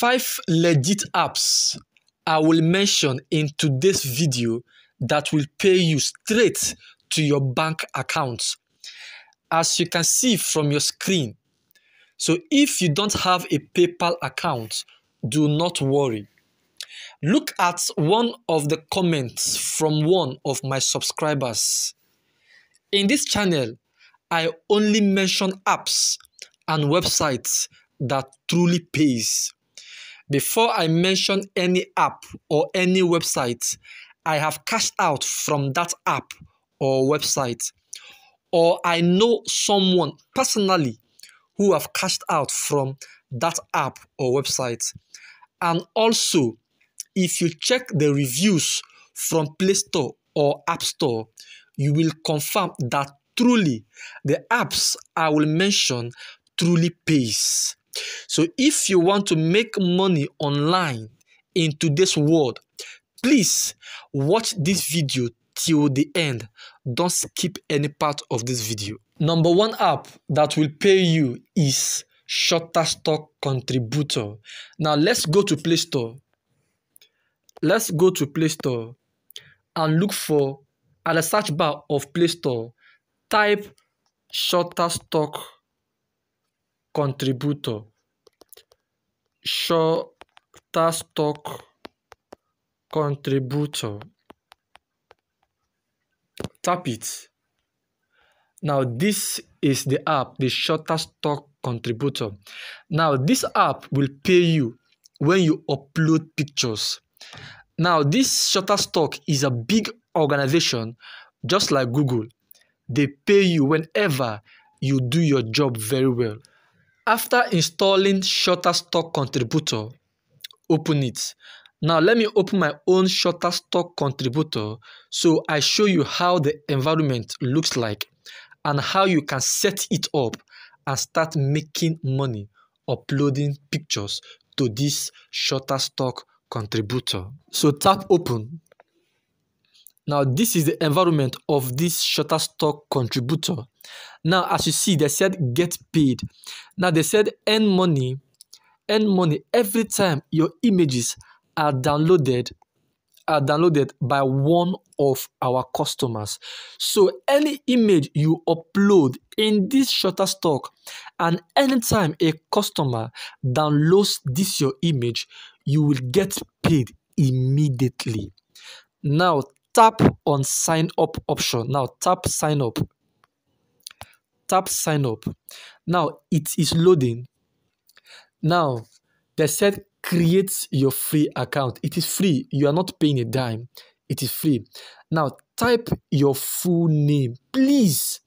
Five legit apps I will mention in today's video that will pay you straight to your bank account. As you can see from your screen. So if you don't have a PayPal account, do not worry. Look at one of the comments from one of my subscribers. In this channel, I only mention apps and websites that truly pays. Before I mention any app or any website, I have cashed out from that app or website, or I know someone personally who have cashed out from that app or website. And also, if you check the reviews from Play Store or App Store, you will confirm that truly the apps I will mention truly pays. So if you want to make money online in today's world, please watch this video till the end. Don't skip any part of this video. Number one app that will pay you is Shutterstock Contributor. Now let's go to Play Store. Let's go to Play Store and look for at the search bar of Play Store, type Shutterstock Contributor. Shutterstock Contributor. Tap it. Now this is the app, the Shutterstock Contributor. Now this app will pay you when you upload pictures. Now this Shutterstock is a big organization just like Google. They pay you whenever you do your job very well. After installing Shutterstock Contributor, open it. Now let me open my own Shutterstock Contributor so I show you how the environment looks like and how you can set it up and start making money uploading pictures to this Shutterstock Contributor. So tap open now, this is the environment of this Shutterstock contributor. Now, as you see, they said get paid. Now, they said earn money, earn money every time your images are downloaded are downloaded by one of our customers. So any image you upload in this Shutterstock and anytime a customer downloads this your image, you will get paid immediately. Now tap on sign up option. Now tap sign up. Tap sign up. Now it is loading. Now they said create your free account. It is free. You are not paying a dime. It is free. Now type your full name. Please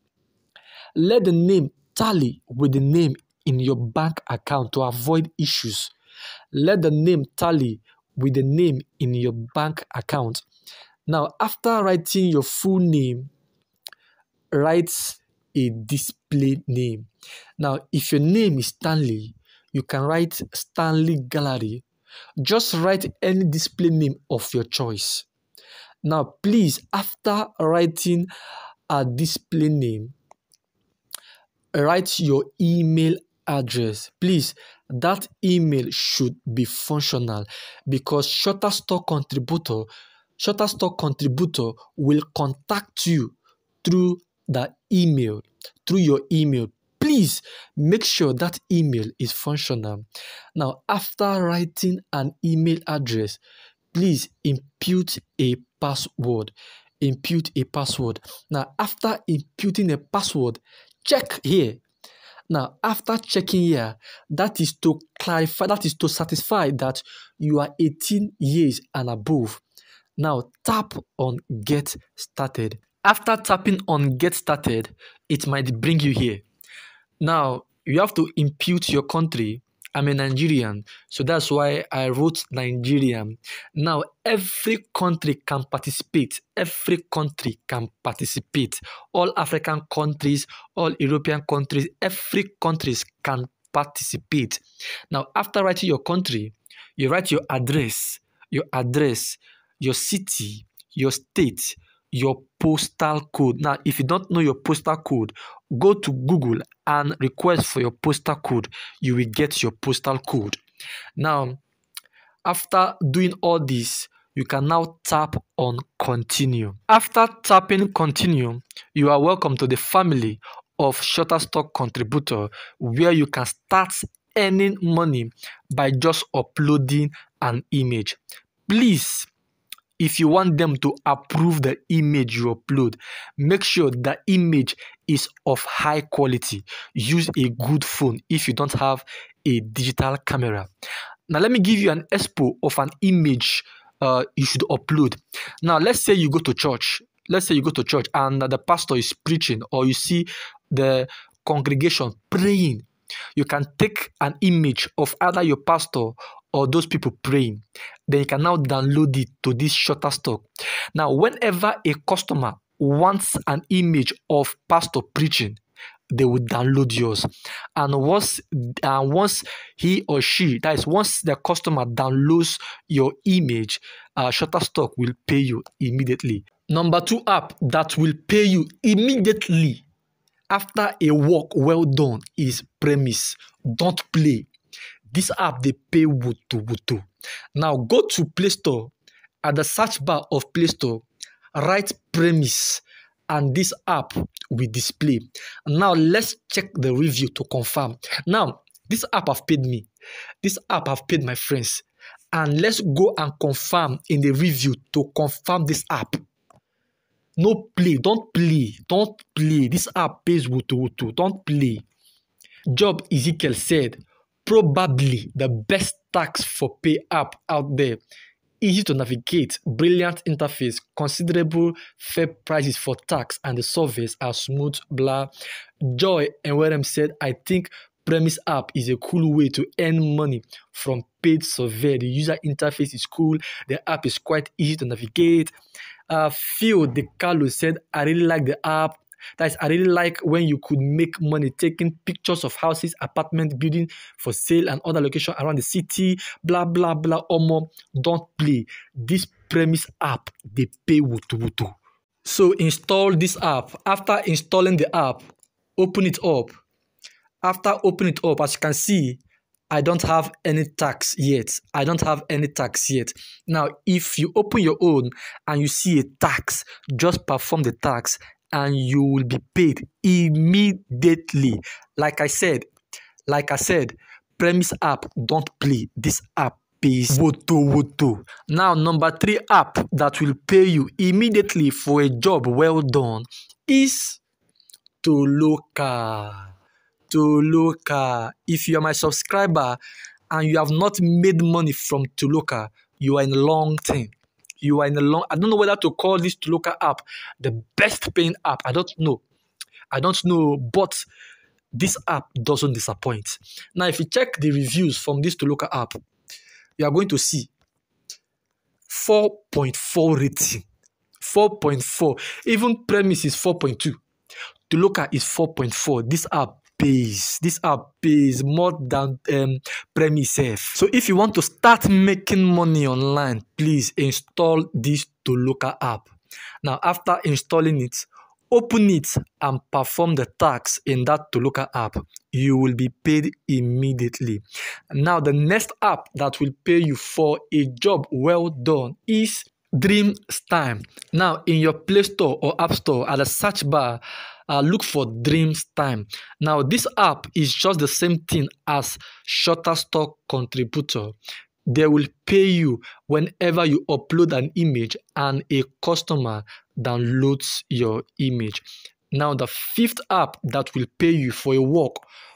let the name tally with the name in your bank account to avoid issues. Let the name tally with the name in your bank account. Now, after writing your full name, write a display name. Now, if your name is Stanley, you can write Stanley Gallery. Just write any display name of your choice. Now, please, after writing a display name, write your email address. Please, that email should be functional because Shutterstock Contributor Shutterstock contributor will contact you through the email, through your email. Please make sure that email is functional. Now, after writing an email address, please impute a password. Impute a password. Now, after imputing a password, check here. Now, after checking here, that is to clarify, that is to satisfy that you are 18 years and above. Now tap on get started. After tapping on get started, it might bring you here. Now you have to impute your country. I'm a Nigerian, so that's why I wrote Nigerian. Now every country can participate. Every country can participate. All African countries, all European countries, every countries can participate. Now after writing your country, you write your address, your address, your city, your state, your postal code. Now, if you don't know your postal code, go to Google and request for your postal code. You will get your postal code. Now, after doing all this, you can now tap on continue. After tapping continue, you are welcome to the family of Shutterstock contributor where you can start earning money by just uploading an image. Please, if you want them to approve the image you upload, make sure the image is of high quality. Use a good phone if you don't have a digital camera. Now, let me give you an expo of an image uh, you should upload. Now, let's say you go to church. Let's say you go to church and the pastor is preaching, or you see the congregation praying. You can take an image of either your pastor or those people praying. Then you can now download it to this Shutterstock. Now, whenever a customer wants an image of pastor preaching, they will download yours and once and once he or she that is once the customer downloads your image uh, shutterstock will pay you immediately number two app that will pay you immediately after a work well done is premise don't play this app they pay wutu wutu now go to play store at the search bar of play store write premise and this app will display. Now let's check the review to confirm. Now, this app have paid me. This app have paid my friends. And let's go and confirm in the review to confirm this app. No play, don't play, don't play. This app pays wutu wutu, don't play. Job Ezekiel said, probably the best tax for pay app out there easy to navigate, brilliant interface, considerable fair prices for tax, and the service are smooth, blah. Joy and Werem said, I think Premise app is a cool way to earn money from paid survey. The user interface is cool. The app is quite easy to navigate. Uh, Phil De Carlo said, I really like the app. That is, I really like when you could make money taking pictures of houses, apartment building for sale, and other locations around the city. Blah blah blah. Omo, don't play. This premise app they pay wutu wutu. So install this app. After installing the app, open it up. After open it up, as you can see, I don't have any tax yet. I don't have any tax yet. Now, if you open your own and you see a tax, just perform the tax and you will be paid immediately. Like I said, like I said, Premise app don't play. This app pays woto woto. Now, number three app that will pay you immediately for a job well done is Toloka. Toloka. If you are my subscriber and you have not made money from Toloka, you are in long thing you are in a long i don't know whether to call this Toloka app the best paying app. I don't know. I don't know but this app doesn't disappoint. Now if you check the reviews from this Toloka app you are going to see 4.4 rating. 4.4 even premise is 4.2 Toloka is 4.4 this app pays. This app pays more than um, Premise. So if you want to start making money online, please install this Toloka app. Now, after installing it, open it and perform the tax in that Toloka app. You will be paid immediately. Now, the next app that will pay you for a job well done is Dreamstime. Now, in your Play Store or App Store, at the search bar, uh, look for Dreams Time. Now, this app is just the same thing as Shutterstock Contributor. They will pay you whenever you upload an image and a customer downloads your image. Now, the fifth app that will pay you for a work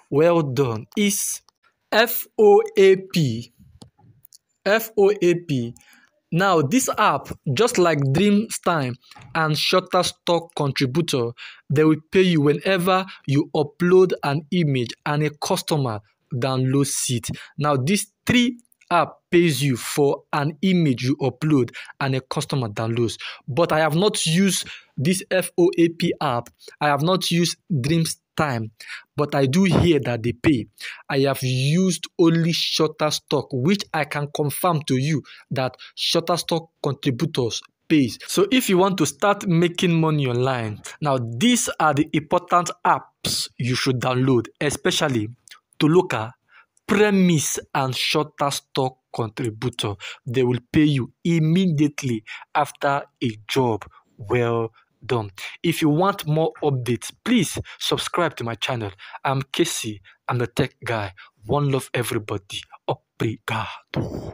well done is FOAP. FOAP now, this app, just like Dreamstime and Shutterstock Contributor, they will pay you whenever you upload an image and a customer downloads it. Now, these three app pays you for an image you upload and a customer downloads. But I have not used this FOAP app. I have not used Dreamstime time, but I do hear that they pay. I have used only Shutterstock, which I can confirm to you that Shutterstock contributors pays. So if you want to start making money online, now these are the important apps you should download, especially Toloka, premise and Shutterstock contributor. They will pay you immediately after a job well done. If you want more updates, please subscribe to my channel. I'm KC. I'm the tech guy. One love everybody. Obrigado.